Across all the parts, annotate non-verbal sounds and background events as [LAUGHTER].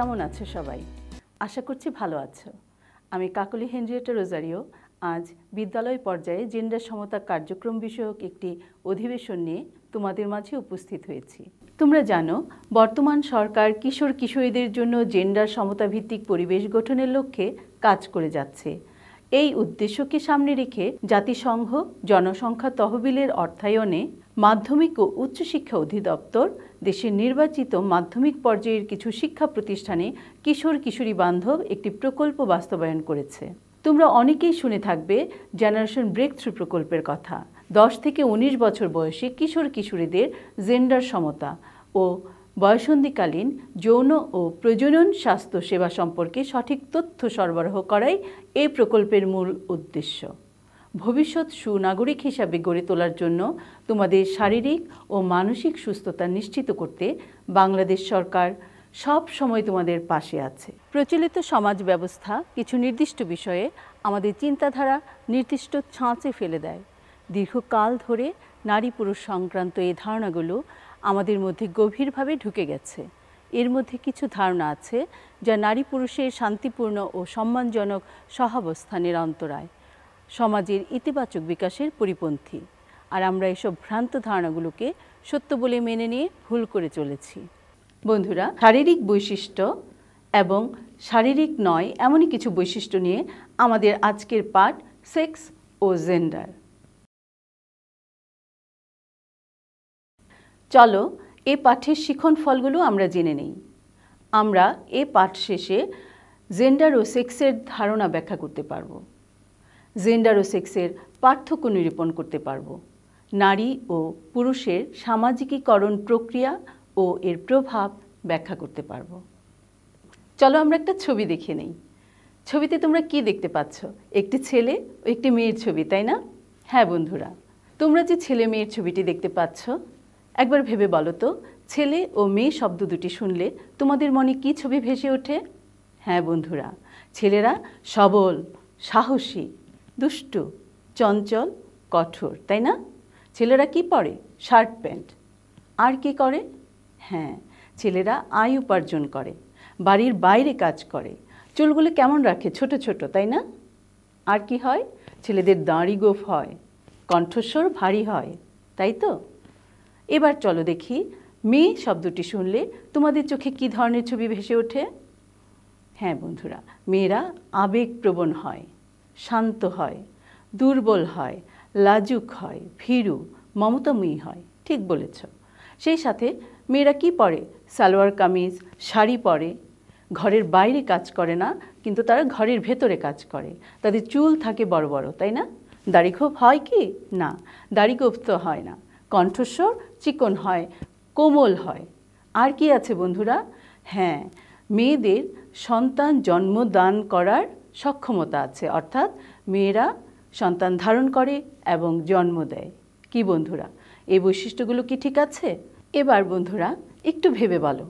কেমন আছো সবাই? আশা করছি ভালো আছো। আমি কাকলি হেনরিয়েটা রোজারিও। আজ বিদ্যালয় পর্যায়ে জেন্ডার সমতা কার্যক্রম বিষয়ক একটি অধিবেশন নিয়ে তোমাদের মাঝে উপস্থিত হয়েছি। তোমরা জানো, বর্তমান সরকার কিশোর কিশোরীদের জন্য জেন্ডার সমতা ভিত্তিক পরিবেশ গঠনের লক্ষ্যে কাজ করে যাচ্ছে। এই উদ্দেশ্যকে সামনে রেখে জাতিসংঘ, জনসংখ্যা তহবিলের অর্থায়নে মাধ্যমিক ও উচ্চশিক্ষা অধিদপ্তর দেশের নির্বাচিত মাধ্যমিক পর্যায়ের কিছু শিক্ষা প্রতিষ্ঠানে কিশোর কিশোরী বান্ধব একটি প্রকল্প বাস্তবায়ন করেছে। তোমরা অনেকেই শুনে থাকবে জেনারেশন ব্রেক থ্রু প্রকল্পের কথা। দশ থেকে ১৯ বছর বয়সে কিশোর কিশোরীদের জেন্ডার সমতা ও বয়সন্ধিকালীন যৌন ও প্রজনন স্বাস্থ্য সেবা সম্পর্কে সঠিক তথ্য সরবরাহ করাই এই প্রকল্পের মূল উদ্দেশ্য। ভবিষ্যৎ সুনাগরিক হিসাবে গড়ে তোলার জন্য তোমাদের শারীরিক ও মানসিক সুস্থতা নিশ্চিত করতে বাংলাদেশ সরকার সব সময় তোমাদের পাশে আছে। প্রচলিত সমাজ ব্যবস্থা কিছু নির্দিষ্ট বিষয়ে আমাদের চিন্তাধারা নির্দিষ্ট ছাঁচে ফেলে দেয়। দীর্ঘকাল ধরে নারী পুরুষ সংক্রান্ত এই ধারণাগুলো আমাদের মধ্যে গভীরভাবে ঢুকে গেছে। এর মধ্যে কিছু ধারণা আছে যা নারী পুরুষের শান্তিপূর্ণ ও সম্মানজনক সহাবস্থানের অন্তরায়। সমাজের ইতিবাচক বিকাশের পরিপন্থী। আর আমরা এসব ভ্রান্ত ধারণাগুলোকে সত্য বলে মেনে নিয়ে ভুল করে চলেছি। বন্ধুরা, শারীরিক বৈশিষ্ট্য এবং শারীরিক নয় এমনই কিছু বৈশিষ্ট্য নিয়ে আমাদের আজকের পাঠ সেক্স ও জেন্ডার। চলো, এ পাঠের শিখন ফলগুলো আমরা জেনে নেই। আমরা এ পাঠ শেষে জেন্ডার ও সেক্সের ধারণা ব্যাখ্যা করতে পারব। জেন্ডার ও সেক্সের পার্থক্য নিরূপণ করতে পারব। নারী ও পুরুষের সামাজিকীকরণ প্রক্রিয়া ও এর প্রভাব ব্যাখ্যা করতে পারব। চলো আমরা একটা ছবি দেখে নেই। ছবিতে তোমরা কি দেখতে পাচ্ছ? একটি ছেলে ও একটি মেয়ের ছবি, তাই না? হ্যাঁ বন্ধুরা, তোমরা যে ছেলে মেয়ের ছবিটি দেখতে পাচ্ছ, একবার ভেবে বলো তো, ছেলে ও মেয়ে শব্দ দুটি শুনলে তোমাদের মনে কি ছবি ভেসে ওঠে? হ্যাঁ বন্ধুরা, ছেলেরা সবল, সাহসী দুষ্টু, চঞ্চল, কঠোর, তাই না? ছেলেরা কি পরে? Shirt pant. আর কি করে? হ্যাঁ ছেলেরা আয় উপার্জন করে, বাড়ির বাইরে কাজ করে। চুলগুলো কেমন রাখে? ছোট ছোট, তাই না? আর কি হয়? ছেলেদের দাঁড়ি গোফ হয়, কণ্ঠস্বর ভারী হয়, তাই তো? এবার চলো দেখি, মেয়ে শব্দটি শুনলে তোমাদের চোখে কি ধরনের ছবি ভেসে ওঠে? হ্যাঁ বন্ধুরা, মেয়েরা আবেগপ্রবণ হয়। শান্ত হয়, দুর্বল হয়, লাজুক হয়, ভীরু, মমতাময়ী হয়। ঠিক বলেছ। সেই সাথে মেয়েরা কি পরে? সালোয়ার, কামিজ, শাড়ি পরে। ঘরের বাইরে কাজ করে না, কিন্তু তারা ঘরের ভেতরে কাজ করে। তাদের চুল থাকে বড় বড়, তাই না? দাড়িখোপ হয় কি? না। দাড়ি দাড়িখোপ তো হয় না। কণ্ঠস্বর চিকন হয়, কোমল হয়। আর কি আছে বন্ধুরা? হ্যাঁ মেয়েদের সন্তান জন্মদান করার সক্ষমতা আছে, অর্থাৎ মেয়েরা সন্তান ধারণ করে এবং জন্ম দেয়। কি বন্ধুরা, এই বৈশিষ্ট্যগুলো কি ঠিক আছে? এবার বন্ধুরা, একটু ভেবে বলো।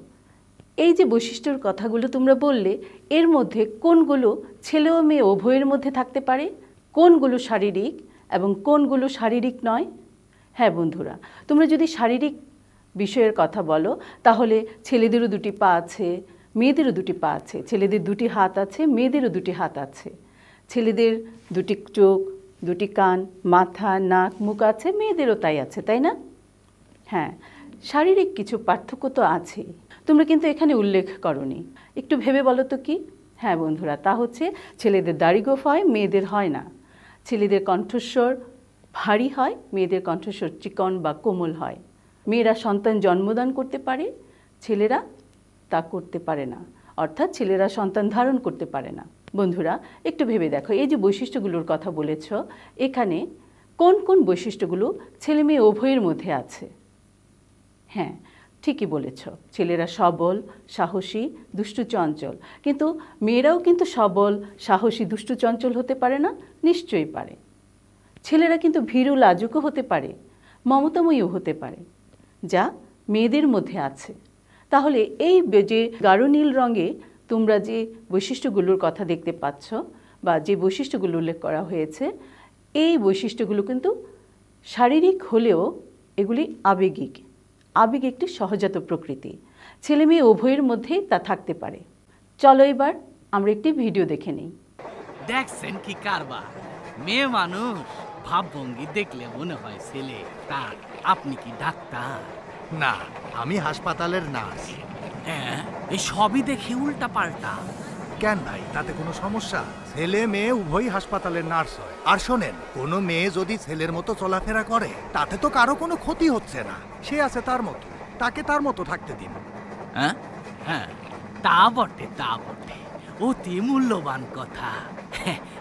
এই যে বৈশিষ্ট্যর কথাগুলো তোমরা বললে, এর মধ্যে কোনগুলো ছেলে ও মেয়ে উভয়ের মধ্যে থাকতে পারে? কোনগুলো শারীরিক এবং কোনগুলো শারীরিক নয়? হ্যাঁ বন্ধুরা, তোমরা যদি শারীরিক বিষয়ের কথা বলো, তাহলে ছেলেদেরও দুটি পা আছে মেয়েদেরও দুটি পা আছে, ছেলেদের দুটি হাত আছে, মেয়েদেরও দুটি হাত আছে। ছেলেদের দুটি চোখ, দুটি কান, মাথা, নাক, মুখ আছে, মেয়েদেরও তাই আছে, তাই না? হ্যাঁ শারীরিক কিছু পার্থক্য তো আছে তোমরা কিন্তু এখানে উল্লেখ করনি। একটু ভেবে বলো তো কি? হ্যাঁ বন্ধুরা, তা হচ্ছে ছেলেদের দাড়ি গোফ হয়, মেয়েদের হয় না। ছেলেদের কণ্ঠস্বর ভারী হয়, মেয়েদের কণ্ঠস্বর চিকন বা কোমল হয়। মেয়েরা সন্তান জন্মদান করতে পারে, ছেলেরা তা করতে পারে না। অর্থাৎ ছেলেরা সন্তান ধারণ করতে পারে না। বন্ধুরা, একটু ভেবে দেখো, এই যে বৈশিষ্ট্যগুলোর কথা বলেছ, এখানে কোন কোন বৈশিষ্ট্যগুলো ছেলে মেয়ে উভয়ের মধ্যে আছে? হ্যাঁ ঠিকই বলেছ, ছেলেরা সবল, সাহসী, দুষ্টু চঞ্চল। কিন্তু মেয়েরাও কিন্তু সবল, সাহসী, দুষ্টু চঞ্চল হতে পারে না, নিশ্চয়ই পারে। ছেলেরা কিন্তু ভীরু, লাজুকও হতে পারে, মমতাময়ীও হতে পারে। যা মেয়েদের মধ্যে আছে। তাহলে এই যে গাঢ় নীল রঙে তোমরা যে বৈশিষ্ট্যগুলোর কথা দেখতে পাচ্ছ বা যে বৈশিষ্ট্যগুলো উল্লেখ করা হয়েছে, এই বৈশিষ্ট্যগুলো কিন্তু শারীরিক হলেও এগুলি আবেগিক। আবেগ একটি সহজাত প্রকৃতি। ছেলে মেয়ে উভয়ের মধ্যেই তা থাকতে পারে। চলো এবার আমরা একটি ভিডিও দেখে নিই। দেখছেন কি কারবার? মেয়ে মানুষ, ভাবভঙ্গি দেখলে মনে হয় ছেলে। তা আপনি কি ডাক্তার? না আমি হাসপাতালের নার্স। হ্যাঁ এই সবই দেখি উল্টা পাল্টা কেন ভাই? তাতে কোনো সমস্যা? ছেলে মেয়ে উভয়ই হাসপাতালের নার্স হয়। আর শোনেন কোনো মেয়ে যদি ছেলের মতো চলাফেরা করে তাতে তো কারও কোনো ক্ষতি হচ্ছে না। সে আছে তার মতো। তাকে তার মতো থাকতে দিন। হ্যাঁ? হ্যাঁ তা বটে তা বটে। অতি মূল্যবান কথা।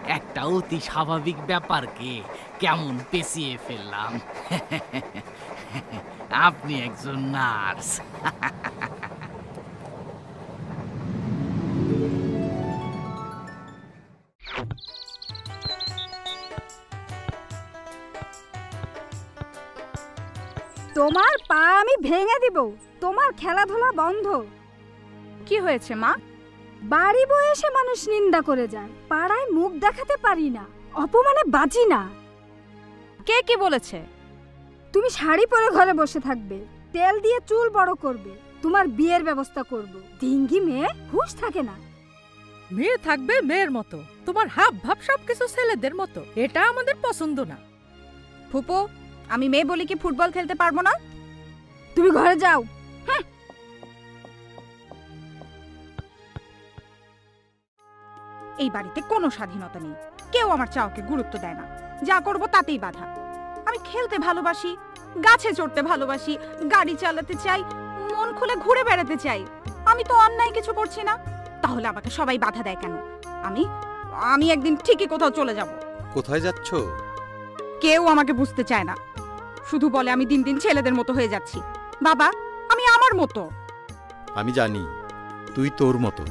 একটা অতি স্বাভাবিক ব্যাপারকে কেমন পেঁচিয়ে ফেললাম। [LAUGHS] [LAUGHS] আপনি একজন নার্স। [LAUGHS] তোমার পা আমি ভেঙে দিব। তোমার খেলাধুলা বন্ধ। কি হয়েছে মা? বাড়ি বয়সে মানুষ নিন্দা করে যায়। পাড়ায় মুখ দেখাতে পারি না। অপমানে বাজি না। কে কি বলেছে? তুমি শাড়ি পরে ঘরে বসে থাকবে তেল দিয়ে চুল বড় করবে তোমার বিয়ের ব্যবস্থা করব। ডিঙ্গি মেয়ে হুঁশ থাকে না। মেয়ে থাকবে মেয়ের মতো তোমার হাব ভাব সবকিছু ছেলেদের মতো এটা আমাদের পছন্দ না। ফুপু আমি মেয়ে বলি কি ফুটবল খেলতে পারব না? তুমি ঘরে যাও। এই বাড়িতে কোনো স্বাধীনতা নেই। কেউ আমার চাওকে গুরুত্ব দেয় না। যা করব তাতেই বাধা। আমি খেলতে ভালোবাসি গাছে চড়তে ভালোবাসি গাড়ি চালাতে চাই মন খুলে ঘুরে বেড়াতে চাই। আমি তো অন্যায় কিছু করছি না। তাহলে আমাকে সবাই বাধা দেয় কেন? আমি আমি একদিন ঠিকই কোথাও চলে যাব। কোথায় যাচ্ছ? কেউ আমাকে বুঝতে চায় না। শুধু বলে আমি দিন দিন ছেলেদের মতো হয়ে যাচ্ছি। বাবা আমি আমার মতো। আমি জানি তুই তোর মতো।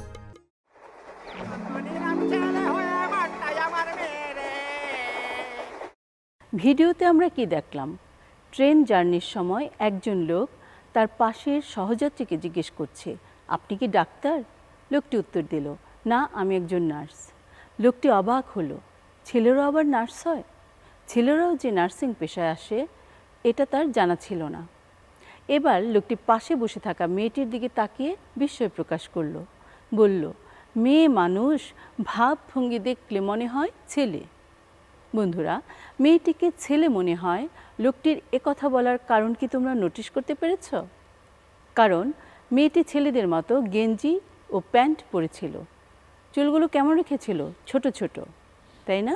ভিডিওতে আমরা কি দেখলাম? ট্রেন জার্নির সময় একজন লোক তার পাশের সহযাত্রীকে জিজ্ঞেস করছে, আপনি কি ডাক্তার? লোকটি উত্তর দিল, না, আমি একজন নার্স। লোকটি অবাক হলো, ছেলেরও আবার নার্স হয়? ছেলেরাও যে নার্সিং পেশায় আসে, এটা তার জানা ছিল না। এবার লোকটি পাশে বসে থাকা মেয়েটির দিকে তাকিয়ে বিস্ময় প্রকাশ করল, বলল, মেয়ে মানুষ ভাবভঙ্গি দেখলে মনে হয় ছেলে। বন্ধুরা, মেয়েটিকে ছেলে মনে হয়। লোকটির কথা বলার কারণ কি তোমরা নোটিশ করতে পেরেছ? কারণ, মেয়েটি ছেলেদের মতো গেঞ্জি ও প্যান্ট পরেছিল। চুলগুলো কেমন রেখেছিল? ছোট ছোট, তাই না?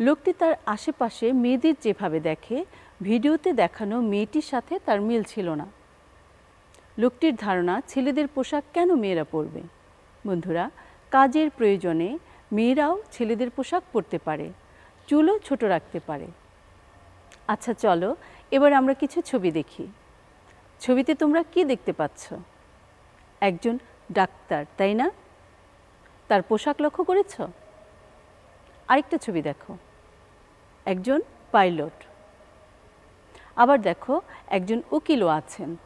লোকটি তার আশেপাশে মেয়েদের যেভাবে দেখে, ভিডিওতে দেখানো মেয়েটির সাথে তার মিল ছিল না। লোকটির ধারণা, ছেলেদের পোশাক কেন মেয়েরা পরবে? বন্ধুরা, কাজের প্রয়োজনে মেয়েরাও ছেলেদের পোশাক পরতে পারে। চুলও ছোট রাখতে পারে। আচ্ছা চলো, এবার আমরা কিছু ছবি দেখি। ছবিতে তোমরা কি দেখতে পাচ্ছ? একজন ডাক্তার, তাই না? তার পোশাক লক্ষ্য করেছ? আরেকটা ছবি দেখো। একজন পাইলট। আবার দেখো, একজন উকিলও আছেন।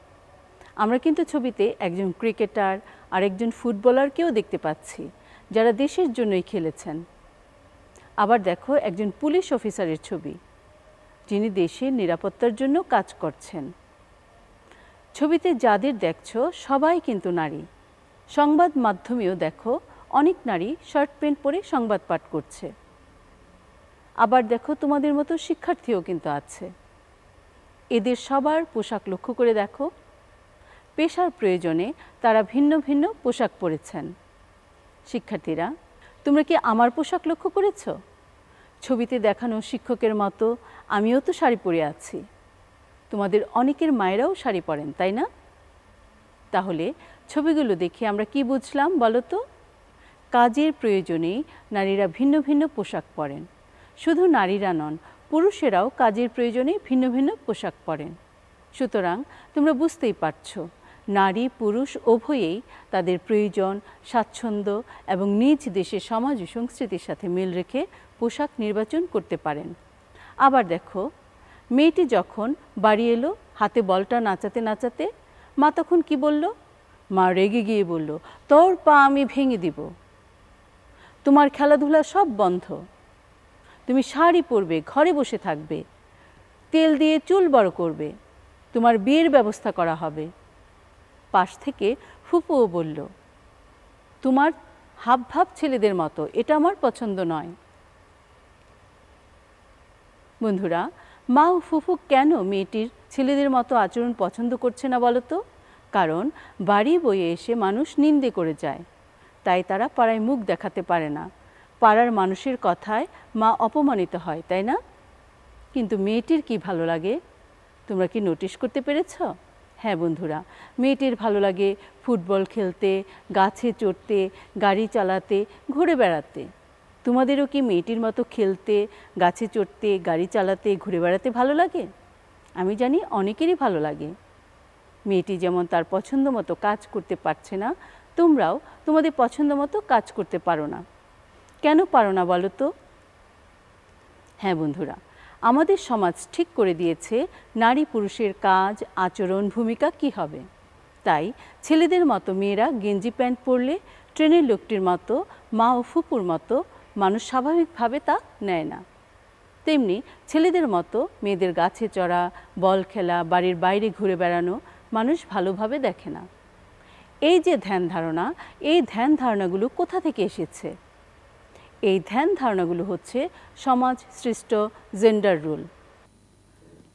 আমরা কিন্তু ছবিতে একজন ক্রিকেটার আর একজন ফুটবলারকেও দেখতে পাচ্ছি, যারা দেশের জন্যই খেলেছেন। আবার দেখো একজন পুলিশ অফিসারের ছবি। যিনি দেশের নিরাপত্তার জন্য কাজ করছেন। ছবিতে যাদের দেখছ, সবাই কিন্তু নারী। সংবাদ মাধ্যমেও দেখো, অনেক নারী শার্ট প্যান্ট পরে সংবাদ পাঠ করছে। আবার দেখো, তোমাদের মতো শিক্ষার্থীও কিন্তু আছে। এদের সবার পোশাক লক্ষ্য করে দেখো। পেশার প্রয়োজনে তারা ভিন্ন ভিন্ন পোশাক পরেছেন। শিক্ষার্থীরা, তোমরা কি আমার পোশাক লক্ষ্য করেছ? ছবিতে দেখানো শিক্ষকের মতো আমিও তো শাড়ি পরে আছি। তোমাদের অনেকের মায়েরাও শাড়ি পরেন, তাই না? তাহলে ছবিগুলো দেখে আমরা কি বুঝলাম বলো তো? কাজের প্রয়োজনেই নারীরা ভিন্ন ভিন্ন পোশাক পরেন। শুধু নারীরা নন, পুরুষেরাও কাজের প্রয়োজনে ভিন্ন ভিন্ন পোশাক পরেন। সুতরাং তোমরা বুঝতেই পারছ। নারী, পুরুষ উভয়েই তাদের প্রয়োজন, স্বাচ্ছন্দ্য এবং নিজ দেশের সমাজ ও সংস্কৃতির সাথে মিল রেখে পোশাক নির্বাচন করতে পারেন। আবার দেখো, মেয়েটি যখন বাড়ি এলো, হাতে বলটা নাচাতে নাচাতে, মা তখন কি বলল? মা রেগে গিয়ে বলল, তোর পা আমি ভেঙে দিব। তোমার খেলাধুলা সব বন্ধ। তুমি শাড়ি পরবে, ঘরে বসে থাকবে। তেল দিয়ে চুল বড় করবে। তোমার বিয়ের ব্যবস্থা করা হবে। পাশ থেকে ফুপুও বলল, তোমার হাবভাব ছেলেদের মতো, এটা আমার পছন্দ নয়। বন্ধুরা, মা ও ফুফু কেন মেয়েটির ছেলেদের মতো আচরণ পছন্দ করছে না বলো তো? কারণ বাড়ি বয়ে এসে মানুষ নিন্দে করে যায়। তাই তারা পাড়ায় মুখ দেখাতে পারে না। পাড়ার মানুষের কথায় মা অপমানিত হয়, তাই না? কিন্তু মেয়েটির কি ভালো লাগে? তোমরা কি নোটিশ করতে পেরেছ? হ্যাঁ বন্ধুরা, মেয়েটির ভালো লাগে ফুটবল খেলতে, গাছে চড়তে, গাড়ি চালাতে, ঘুরে বেড়াতে। তোমাদেরও কি মেয়েটির মতো খেলতে, গাছে চড়তে, গাড়ি চালাতে, ঘুরে বেড়াতে ভালো লাগে? আমি জানি অনেকেরই ভালো লাগে। মেয়েটি যেমন তার পছন্দ মতো কাজ করতে পারছে না, তোমরাও তোমাদের পছন্দ মতো কাজ করতে পারো না। কেন পারো না বলো তো? হ্যাঁ বন্ধুরা আমাদের সমাজ ঠিক করে দিয়েছে, নারী পুরুষের কাজ, আচরণ, ভূমিকা কি হবে? তাই ছেলেদের মতো মেয়েরা গেঞ্জি প্যান্ট পরলে, ট্রেনের লোকটির মতো, মা ও ফুপুর মতো, মানুষ স্বাভাবিকভাবে তা নেয় না। তেমনি ছেলেদের মতো মেয়েদের গাছে চড়া, বল খেলা, বাড়ির বাইরে ঘুরে বেড়ানো মানুষ ভালোভাবে দেখে না। এই যে ধ্যান ধারণা, এই ধ্যান ধারণাগুলো কোথা থেকে এসেছে? এই ধ্যান ধারণাগুলো হচ্ছে সমাজ সৃষ্ট জেন্ডার রুল।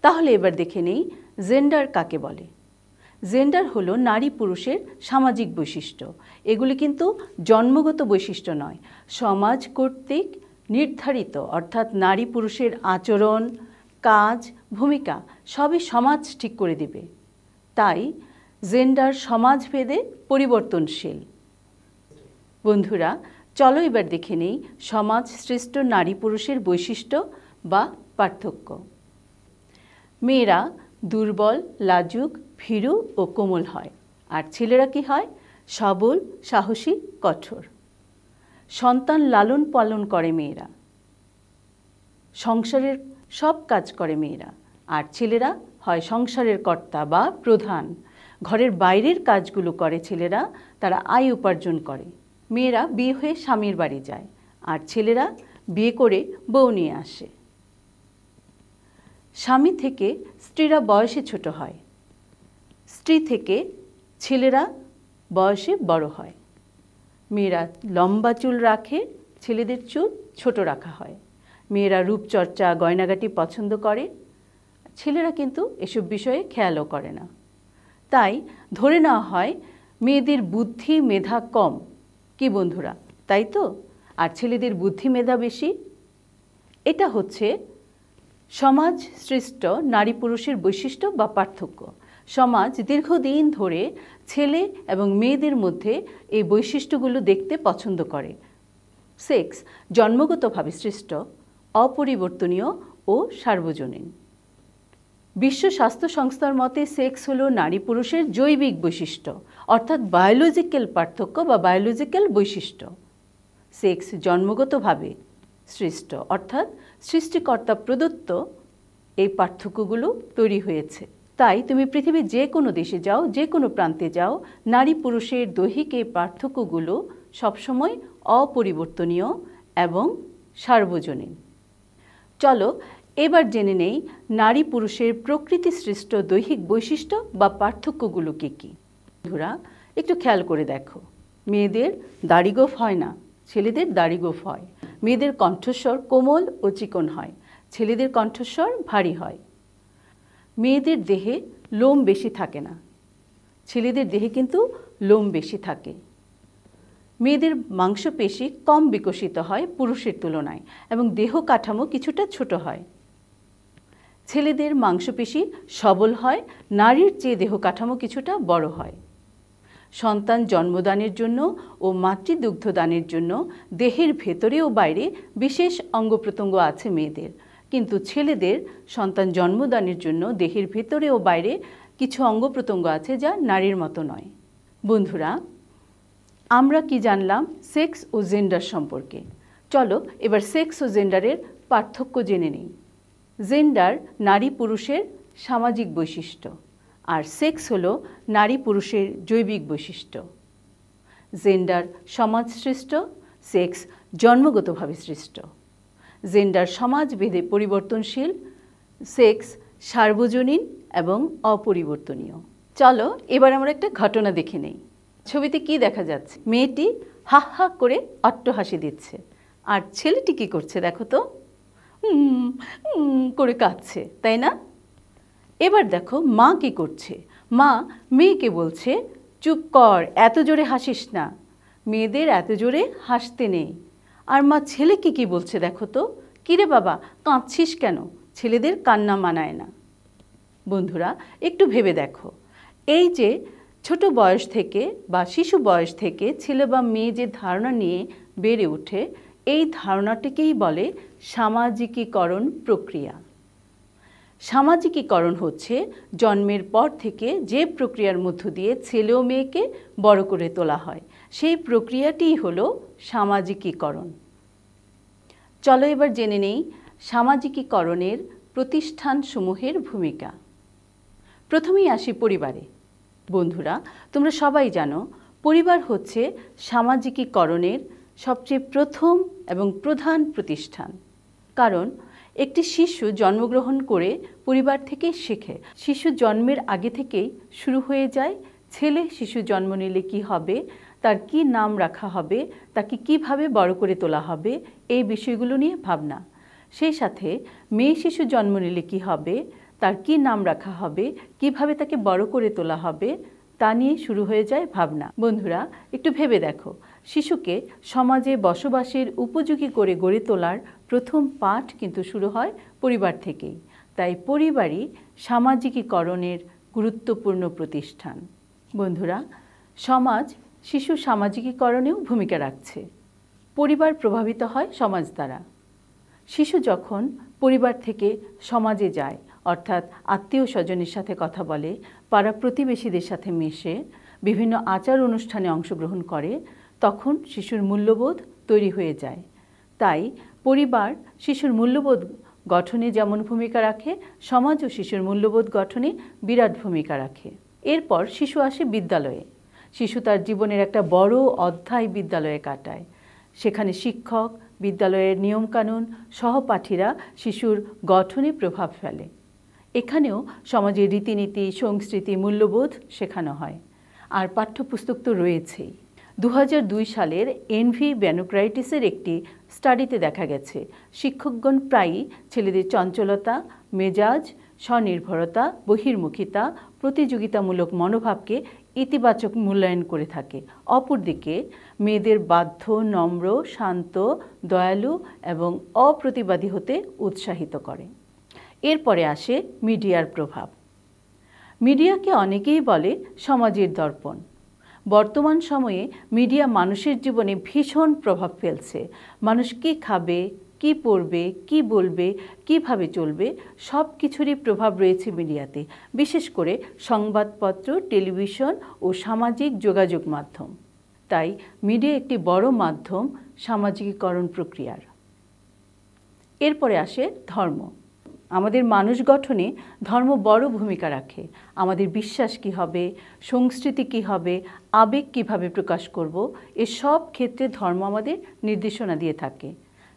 তাহলে এবার দেখে নেই জেন্ডার কাকে বলে। জেন্ডার হলো নারী পুরুষের সামাজিক বৈশিষ্ট্য। এগুলি কিন্তু জন্মগত বৈশিষ্ট্য নয়, সমাজ কর্তৃক নির্ধারিত। অর্থাৎ নারী পুরুষের আচরণ, কাজ, ভূমিকা সবই সমাজ ঠিক করে দিবে। তাই জেন্ডার সমাজভেদে পরিবর্তনশীল। বন্ধুরা চলো এবার দেখে নেই সমাজ সৃষ্ট নারী পুরুষের বৈশিষ্ট্য বা পার্থক্য। মেয়েরা দুর্বল, লাজুক, ভীরু ও কোমল হয়। আর ছেলেরা কি হয়? সবল, সাহসী, কঠোর। সন্তান লালন পালন করে মেয়েরা। সংসারের সব কাজ করে মেয়েরা। আর ছেলেরা হয় সংসারের কর্তা বা প্রধান। ঘরের বাইরের কাজগুলো করে ছেলেরা। তারা আয় উপার্জন করে। মেয়েরা বিয়ে হয়ে স্বামীর বাড়ি যায় আর ছেলেরা বিয়ে করে বউ নিয়ে আসে। স্বামী থেকে স্ত্রীরা বয়সে ছোট হয়। স্ত্রী থেকে ছেলেরা বয়সে বড় হয়। মেয়েরা লম্বা চুল রাখে, ছেলেদের চুল ছোট রাখা হয়। মেয়েরা রূপচর্চা, গয়নাগাটি পছন্দ করে। ছেলেরা কিন্তু এসব বিষয়ে খেয়ালও করে না। তাই ধরে নেওয়া হয়, মেয়েদের বুদ্ধি, মেধা কম। কি বন্ধুরা, তাই তো? আর ছেলেদের বুদ্ধি মেধা বেশি? এটা হচ্ছে সমাজ সৃষ্ট নারী পুরুষের বৈশিষ্ট্য বা পার্থক্য। সমাজ দীর্ঘদিন ধরে ছেলে এবং মেয়েদের মধ্যে এই বৈশিষ্ট্যগুলো দেখতে পছন্দ করে। সেক্স জন্মগতভাবে সৃষ্ট, অপরিবর্তনীয় ও সার্বজনীন। বিশ্ব স্বাস্থ্য সংস্থার মতে সেক্স হলো নারী পুরুষের জৈবিক বৈশিষ্ট্য, অর্থাৎ বায়োলজিক্যাল পার্থক্য বা বায়োলজিক্যাল বৈশিষ্ট্য। সেক্স জন্মগতভাবে সৃষ্ট, অর্থাৎ সৃষ্টিকর্তা প্রদত্ত এই পার্থক্যগুলো তৈরি হয়েছে। তাই তুমি পৃথিবীর যে কোনো দেশে যাও, যে কোনো প্রান্তে যাও, নারী পুরুষের দৈহিক এই পার্থক্যগুলো সবসময় অপরিবর্তনীয় এবং সার্বজনীন। চলো এবার জেনে নেই নারী পুরুষের প্রকৃতি সৃষ্ট দৈহিক বৈশিষ্ট্য বা পার্থক্যগুলো কী কী। বন্ধুরা, একটু খেয়াল করে দেখো। মেয়েদের দাড়িগোফ হয় না, ছেলেদের দাড়িগোফ হয়। মেয়েদের কণ্ঠস্বর কোমল ও চিকন হয়, ছেলেদের কণ্ঠস্বর ভারী হয়। মেয়েদের দেহে লোম বেশি থাকে না, ছেলেদের দেহে কিন্তু লোম বেশি থাকে। মেয়েদের মাংসপেশি কম বিকশিত হয় পুরুষের তুলনায় এবং দেহ কাঠামো কিছুটা ছোট হয়। ছেলেদের মাংসপেশি সবল হয়, নারীর চেয়ে দেহ কাঠামো কিছুটা বড় হয়। সন্তান জন্মদানের জন্য ও মাতৃদুগ্ধদানের জন্য দেহের ভেতরে ও বাইরে বিশেষ অঙ্গ প্রত্যঙ্গ আছে মেয়েদের। কিন্তু ছেলেদের সন্তান জন্মদানের জন্য দেহের ভেতরে ও বাইরে কিছু অঙ্গ প্রত্যঙ্গ আছে যা নারীর মতো নয়। বন্ধুরা, আমরা কি জানলাম সেক্স ও জেন্ডার সম্পর্কে? চলো এবার সেক্স ও জেন্ডারের পার্থক্য জেনে নিই। জেন্ডার নারী পুরুষের সামাজিক বৈশিষ্ট্য, আর সেক্স হল নারী পুরুষের জৈবিক বৈশিষ্ট্য। জেন্ডার সমাজ সৃষ্ট সেক্স জন্মগতভাবে সৃষ্ট জেন্ডার সমাজ ভেদে পরিবর্তনশীল, সেক্স সার্বজনীন এবং অপরিবর্তনীয়। চলো, এবার আমরা একটা ঘটনা দেখে নেই। ছবিতে কি দেখা যাচ্ছে? মেয়েটি হা হা করে অট্টহাসি দিচ্ছে। আর ছেলেটি কী করছে দেখো তো? করে কাঁদছে, তাই না? এবার দেখো মা কি করছে। মা মেয়েকে বলছে, চুপ কর, এত জোরে হাসিস না। মেয়েদের এত জোরে হাসতে নেই। আর মা ছেলে ছেলেকে কি বলছে দেখো তো? কিরে বাবা, কাঁদছিস কেন? ছেলেদের কান্না মানায় না। বন্ধুরা, একটু ভেবে দেখো। এই যে ছোট বয়স থেকে বা শিশু বয়স থেকে ছেলে বা মেয়ে যে ধারণা নিয়ে বেড়ে ওঠে, এই ধারণাটিকেই বলে সামাজিকীকরণ প্রক্রিয়া। সামাজিকীকরণ হচ্ছে জন্মের পর থেকে যে প্রক্রিয়ার মধ্য দিয়ে ছেলে ও মেয়েকে বড় করে তোলা হয়। সেই প্রক্রিয়াটিই হলো সামাজিকীকরণ। চলো এবার জেনে নেই সামাজিকীকরণের প্রতিষ্ঠানসমূহের ভূমিকা। প্রথমেই আসি পরিবারে। বন্ধুরা, তোমরা সবাই জানো, পরিবার হচ্ছে সামাজিকীকরণের সবচেয়ে প্রথম এবং প্রধান প্রতিষ্ঠান। কারণ একটি শিশু জন্মগ্রহণ করে পরিবার থেকে শেখে। শিশু জন্মের আগে থেকেই শুরু হয়ে যায়, ছেলে শিশু জন্ম নিলে কি হবে, তার কি নাম রাখা হবে, তাকে কীভাবে বড় করে তোলা হবে, এই বিষয়গুলো নিয়ে ভাবনা। সেই সাথে মেয়ে শিশু জন্ম নিলে কি হবে, তার কি নাম রাখা হবে, কীভাবে তাকে বড় করে তোলা হবে, তা নিয়ে শুরু হয়ে যায় ভাবনা। বন্ধুরা, একটু ভেবে দেখো শিশুকে সমাজে বসবাসের উপযোগী করে গড়ে তোলার প্রথম পাঠ কিন্তু শুরু হয় পরিবার থেকেই। তাই পরিবারই সামাজিকীকরণের গুরুত্বপূর্ণ প্রতিষ্ঠান। বন্ধুরা, সমাজ শিশু সামাজিকীকরণেও ভূমিকা রাখছে। পরিবার প্রভাবিত হয় সমাজ দ্বারা। শিশু যখন পরিবার থেকে সমাজে যায়, অর্থাৎ আত্মীয় স্বজনের সাথে কথা বলে, পাড়া প্রতিবেশীদের সাথে মেশে, বিভিন্ন আচার অনুষ্ঠানে অংশগ্রহণ করে তখন শিশুর মূল্যবোধ তৈরি হয়ে যায়। তাই পরিবার শিশুর মূল্যবোধ গঠনে যেমন ভূমিকা রাখে, সমাজও শিশুর মূল্যবোধ গঠনে বিরাট ভূমিকা রাখে। এরপর শিশু আসে বিদ্যালয়ে। শিশু তার জীবনের একটা বড় অধ্যায় বিদ্যালয়ে কাটায়। সেখানে শিক্ষক, বিদ্যালয়ের নিয়মকানুন সহপাঠীরা শিশুর গঠনে প্রভাব ফেলে। এখানেও সমাজের রীতিনীতি, সংস্কৃতি, মূল্যবোধ শেখানো হয়। আর পাঠ্যপুস্তক তো রয়েছেই। দু হাজার দুই সালের এনভি ব্যানোক্রাইটিসের একটি স্টাডিতে দেখা গেছে। শিক্ষকগণ প্রায়ই ছেলেদের চঞ্চলতা, মেজাজ, স্বনির্ভরতা, বহির্মুখিতা, প্রতিযোগিতামূলক মনোভাবকে ইতিবাচক মূল্যায়ন করে থাকে। অপরদিকে, মেয়েদের বাধ্য, নম্র, শান্ত, দয়ালু এবং অপ্রতিবাদী হতে উৎসাহিত করে। এরপরে আসে মিডিয়ার প্রভাব। মিডিয়াকে অনেকেই বলে সমাজের দর্পণ। বর্তমান সময়ে মিডিয়া মানুষের জীবনে ভীষণ প্রভাব ফেলছে। মানুষ কী খাবে, কি পড়বে, কি বলবে, কীভাবে চলবে সব কিছুরই প্রভাব রয়েছে মিডিয়াতে, বিশেষ করে সংবাদপত্র, টেলিভিশন ও সামাজিক যোগাযোগ মাধ্যম। তাই মিডিয়া একটি বড় মাধ্যম সামাজিকীকরণ প্রক্রিয়ার। এরপরে আসে ধর্ম। আমাদের মানুষ গঠনে ধর্ম বড় ভূমিকা রাখে। আমাদের বিশ্বাস কি হবে, সংস্কৃতি কি হবে আবেগ কীভাবে প্রকাশ করব এসব ক্ষেত্রে ধর্ম আমাদের নির্দেশনা দিয়ে থাকে।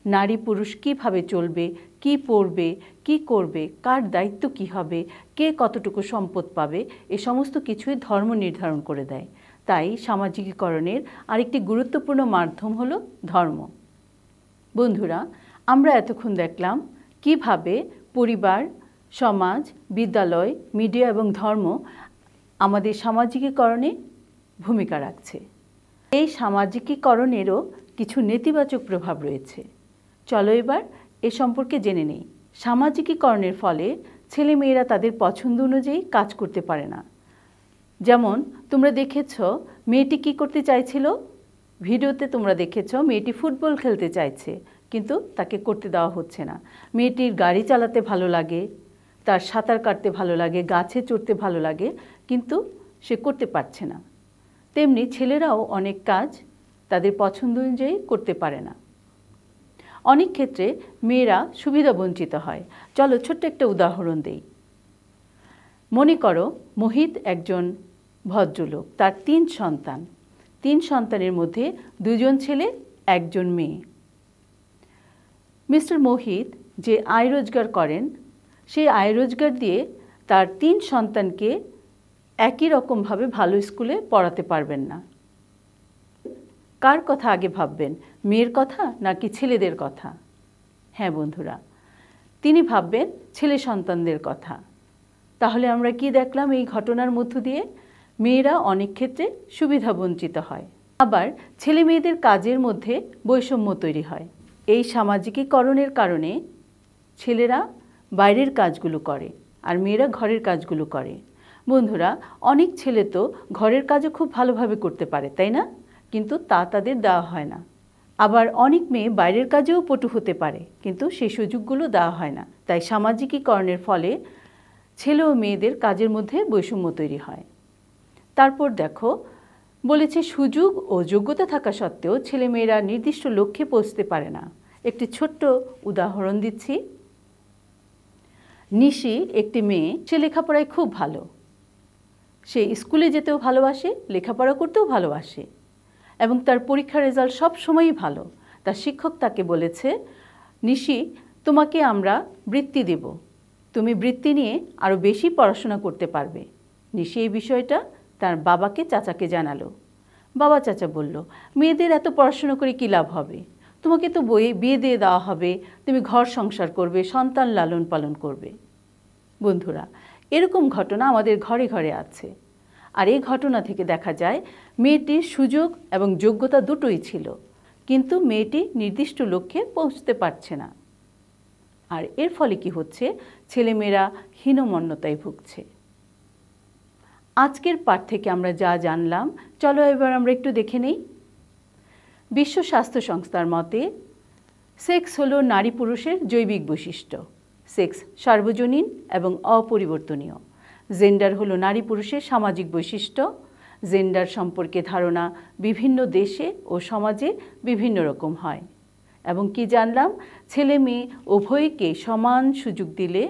নারী পুরুষ কীভাবে চলবে, কি পড়বে, কি করবে, কার দায়িত্ব কি হবে, কে কতটুকু সম্পদ পাবে, এ সমস্ত কিছুই ধর্ম নির্ধারণ করে দেয়। তাই সামাজিকীকরণের আরেকটি গুরুত্বপূর্ণ মাধ্যম হলো ধর্ম। বন্ধুরা, আমরা এতক্ষণ দেখলাম কীভাবে পরিবার, সমাজ, বিদ্যালয়, মিডিয়া এবং ধর্ম আমাদের সামাজিকীকরণে ভূমিকা রাখছে। এই সামাজিকীকরণেরও কিছু নেতিবাচক প্রভাব রয়েছে। চলো এবার এ সম্পর্কে জেনে নেই। সামাজিকীকরণের ফলে ছেলেমেয়েরা তাদের পছন্দ অনুযায়ী কাজ করতে পারে না। যেমন, তোমরা দেখেছ মেয়েটি কি করতে চাইছিল? ভিডিওতে তোমরা দেখেছ মেয়েটি ফুটবল খেলতে চাইছে, কিন্তু তাকে করতে দেওয়া হচ্ছে না। মেয়েটির গাড়ি চালাতে ভালো লাগে, তার সাঁতার কাটতে ভালো লাগে, গাছে চড়তে ভালো লাগে, কিন্তু সে করতে পারছে না। তেমনি ছেলেরাও অনেক কাজ তাদের পছন্দ অনুযায়ী করতে পারে না। অনেক ক্ষেত্রে মেয়েরা সুবিধা বঞ্চিত হয়। চলো ছোট্ট একটা উদাহরণ দেই। মনে করো মোহিত একজন ভদ্রলোক, তার তিন সন্তান। তিন সন্তানের মধ্যে দুজন ছেলে, একজন মেয়ে। মিস্টার মোহিত যে আয় রোজগার করেন, সেই আয় রোজগার দিয়ে তার তিন সন্তানকে একই রকমভাবে ভালো স্কুলে পড়াতে পারবেন না। কার কথা আগে ভাববেন, মেয়ের কথা নাকি ছেলেদের কথা? হ্যাঁ বন্ধুরা, তিনি ভাববেন ছেলে সন্তানদের কথা। তাহলে আমরা কি দেখলাম এই ঘটনার মধ্য দিয়ে? মেয়েরা অনেক ক্ষেত্রে সুবিধা বঞ্চিত হয়। আবার ছেলে মেয়েদের কাজের মধ্যে বৈষম্য তৈরি হয়। এই সামাজিকীকরণের কারণে ছেলেরা বাইরের কাজগুলো করে আর মেয়েরা ঘরের কাজগুলো করে। বন্ধুরা, অনেক ছেলে তো ঘরের কাজও খুব ভালোভাবে করতে পারে, তাই না? কিন্তু তা তাদের দেওয়া হয় না। আবার অনেক মেয়ে বাইরের কাজেও পটু হতে পারে, কিন্তু সেই সুযোগগুলো দেওয়া হয় না। তাই সামাজিকীকরণের ফলে ছেলে ও মেয়েদের কাজের মধ্যে বৈষম্য তৈরি হয়। তারপর দেখো, বলেছে সুযোগ ও যোগ্যতা থাকা সত্ত্বেও ছেলেমেয়েরা নির্দিষ্ট লক্ষ্যে পৌঁছতে পারে না। একটি ছোট্ট উদাহরণ দিচ্ছি। নিশি একটি মেয়ে, সে লেখাপড়ায় খুব ভালো। সে স্কুলে যেতেও ভালোবাসে, লেখাপড়া করতেও ভালোবাসে এবং তার পরীক্ষার রেজাল্ট সব সময়ই ভালো। তার শিক্ষক তাকে বলেছে, নিশি, তোমাকে আমরা বৃত্তি দেব। তুমি বৃত্তি নিয়ে আরও বেশি পড়াশোনা করতে পারবে। নিশি এই বিষয়টা তার বাবাকে, চাচাকে জানালো। বাবা চাচা বলল, মেয়েদের এত পড়াশোনা করে কী লাভ হবে? তোমাকে তো বইয়ে বিয়ে দিয়ে দেওয়া হবে। তুমি ঘর সংসার করবে, সন্তান লালন পালন করবে। বন্ধুরা এরকম ঘটনা আমাদের ঘরে ঘরে আছে। আর এই ঘটনা থেকে দেখা যায়, মেয়েটির সুযোগ এবং যোগ্যতা দুটোই ছিল। কিন্তু মেয়েটি নির্দিষ্ট লক্ষ্যে পৌঁছতে পারছে না। আর এর ফলে কি হচ্ছে? ছেলেমেয়েরা হীনমন্যতায় ভুগছে। আজকের পাঠ থেকে আমরা যা জানলাম, চলো এবার আমরা একটু দেখে নেই। বিশ্ব স্বাস্থ্য সংস্থার মতে, সেক্স হলো নারী পুরুষের জৈবিক বৈশিষ্ট্য। সেক্স সার্বজনীন এবং অপরিবর্তনীয়। জেন্ডার হলো নারী পুরুষের সামাজিক বৈশিষ্ট্য। জেন্ডার সম্পর্কে ধারণা বিভিন্ন দেশে ও সমাজে বিভিন্ন রকম হয়। এবং কি জানলাম? ছেলে মেয়ে উভয়কে সমান সুযোগ দিলে,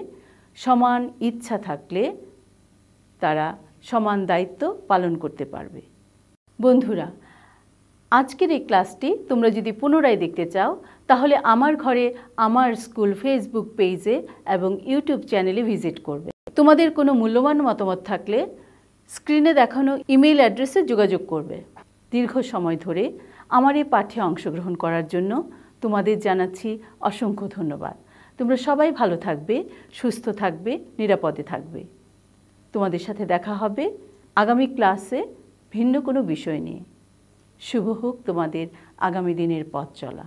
সমান ইচ্ছা থাকলে তারা সমান দায়িত্ব পালন করতে পারবে। বন্ধুরা আজকের এই ক্লাসটি তোমরা যদি পুনরায় দেখতে চাও, তাহলে আমার ঘরে আমার স্কুল ফেসবুক পেজে এবং ইউটিউব চ্যানেলে ভিজিট করবে। তোমাদের কোনো মূল্যবান মতামত থাকলে স্ক্রিনে দেখানো ইমেল অ্যাড্রেসে যোগাযোগ করবে। দীর্ঘ সময় ধরে আমার এই পাঠে অংশগ্রহণ করার জন্য তোমাদের জানাচ্ছি অসংখ্য ধন্যবাদ। তোমরা সবাই ভালো থাকবে, সুস্থ থাকবে, নিরাপদে থাকবে। তোমাদের সাথে দেখা হবে আগামী ক্লাসে ভিন্ন কোনো বিষয় নিয়ে। শুভ হোক তোমাদের আগামী দিনের পথ চলা।